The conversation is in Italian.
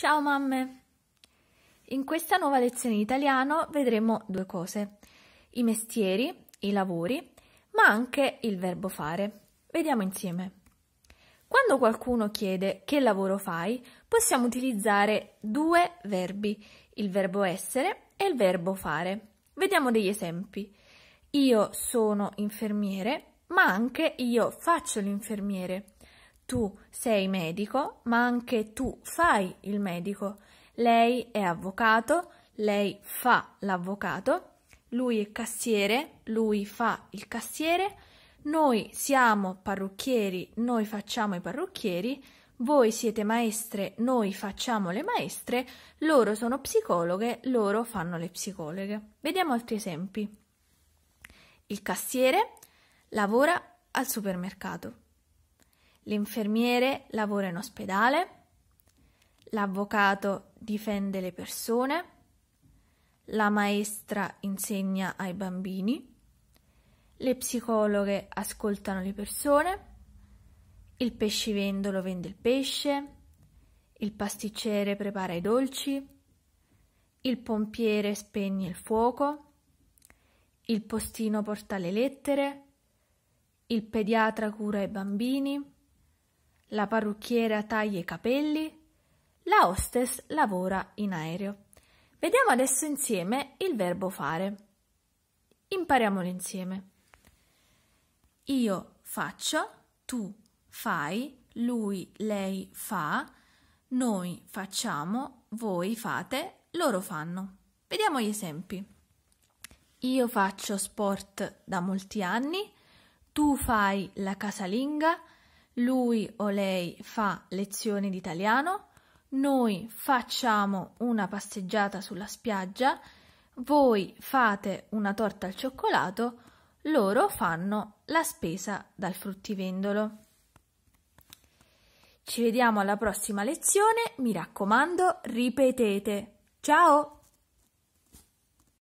Ciao mamme! In questa nuova lezione di italiano vedremo due cose, i mestieri, i lavori, ma anche il verbo fare. Vediamo insieme. Quando qualcuno chiede che lavoro fai, possiamo utilizzare due verbi, il verbo essere e il verbo fare. Vediamo degli esempi. Io sono infermiere, ma anche io faccio l'infermiere tu sei medico, ma anche tu fai il medico. Lei è avvocato, lei fa l'avvocato, lui è cassiere, lui fa il cassiere, noi siamo parrucchieri, noi facciamo i parrucchieri, voi siete maestre, noi facciamo le maestre, loro sono psicologhe, loro fanno le psicologhe. Vediamo altri esempi. Il cassiere lavora al supermercato. L'infermiere lavora in ospedale, l'avvocato difende le persone, la maestra insegna ai bambini, le psicologhe ascoltano le persone, il pescivendolo vende il pesce, il pasticcere prepara i dolci, il pompiere spegne il fuoco, il postino porta le lettere, il pediatra cura i bambini, la parrucchiera taglia i capelli, la hostess lavora in aereo. Vediamo adesso insieme il verbo fare. Impariamolo insieme. Io faccio, tu fai, lui, lei fa, noi facciamo, voi fate, loro fanno. Vediamo gli esempi. Io faccio sport da molti anni, tu fai la casalinga, lui o lei fa lezioni di italiano, noi facciamo una passeggiata sulla spiaggia, voi fate una torta al cioccolato, loro fanno la spesa dal fruttivendolo. Ci vediamo alla prossima lezione, mi raccomando, ripetete. Ciao!